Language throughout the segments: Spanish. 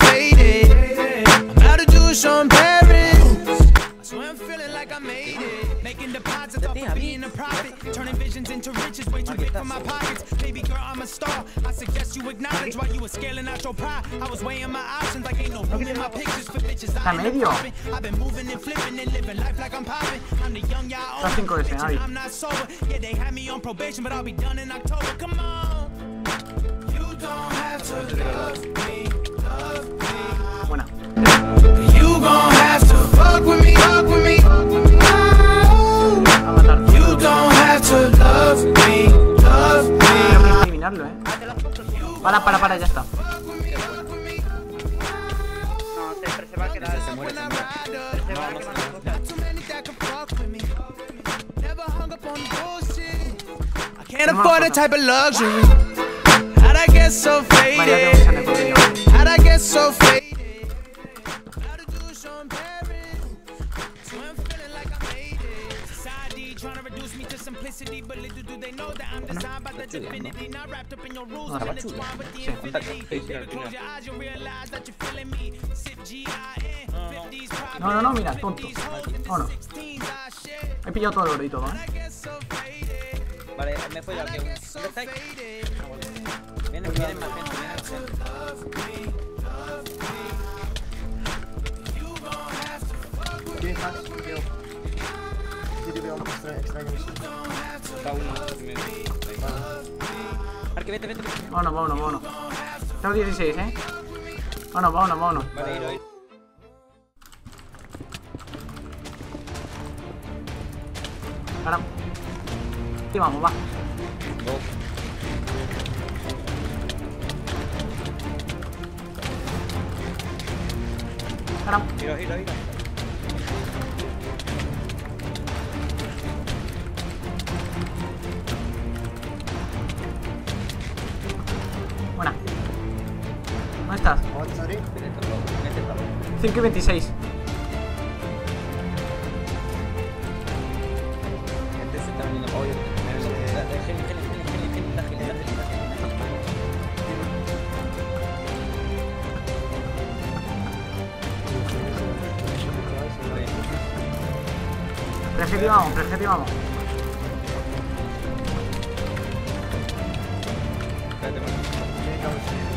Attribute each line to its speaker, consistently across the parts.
Speaker 1: faded. I'm out to do Sean Paris. I swear I'm feeling like I made it. Making deposits off of being a prophet. Turning visions into riches, way too big for my pockets. Baby girl, I'm a star. I suggest you acknowledge while you were scaling out your pride. I was weighing my options like ain't no room in my pictures for bitches. I
Speaker 2: medio.
Speaker 1: popping. I've been moving and flipping and living life like I'm popping. I'm the young y'all
Speaker 2: Está cinco de.
Speaker 1: I'm not sober. Yeah, they had me on probation, but I'll be done in October. Come on.
Speaker 2: Para, para, para, ya está.
Speaker 3: No, se, se va a quedar.
Speaker 4: Se muere, se muere.
Speaker 3: Se va a
Speaker 1: can't afford that type of luxury. How'd I get so faded? How'd I get so faded? Simplicity, but little do they know that I'm designed by the divinity, not wrapped up in your rules. I'm intertwined with the infinity. Baby, close your eyes, you'll realize that you're feeling me. Sip G-I-N, 50s private,
Speaker 2: No, no, no, mira, tonto. Oh, no.
Speaker 1: I share.
Speaker 2: He pillado todo el oro y todo, eh.
Speaker 1: I get so faded.
Speaker 4: Vale, me he follado aquí. ¿Dónde
Speaker 1: So
Speaker 4: estáis?
Speaker 1: faded.
Speaker 4: Vienen, vienen más gente, vienen más gente.
Speaker 5: ¿Tienes más? Creo. Sí, te veo un extra, extraño esto.
Speaker 4: Está uno. me- ahí. Arque, vete, vete, vete.
Speaker 2: Vámonos, vámonos, vámonos. Tengo 16, eh. Vámonos, vámonos, vámonos.
Speaker 4: Vale, ir, ir.
Speaker 2: Ahora. Y vamos, va.
Speaker 4: Dos.
Speaker 2: Ahora.
Speaker 4: Giro, giro, giro. Gel, da gel, da gel.
Speaker 2: Prejetivamos, prejetivamos.
Speaker 4: Espérate,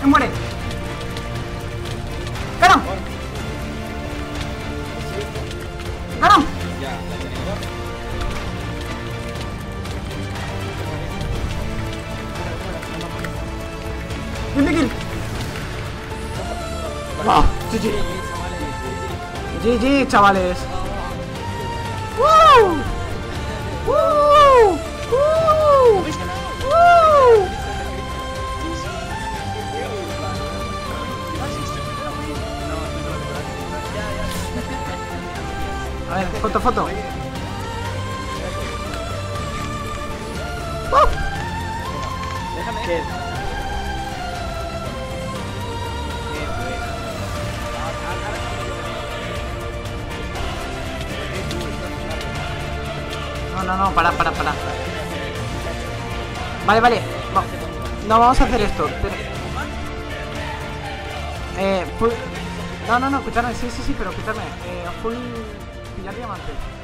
Speaker 2: ¡Me muere!
Speaker 4: Tenemos.
Speaker 2: ¡Bien de kill! ¡Wow! GG. GG, chavales. ¡Woo! ¡Woo! Ver, foto, foto. ¡Woo!
Speaker 4: Déjame.
Speaker 2: No, no, no, para, para, para. Vale, vale. Va- No, vamos a hacer esto. Pero... Eh, full... No, no, no, escuchadme. Sí, sí, sí, pero escuchadme. Eh, full... Pillar diamante.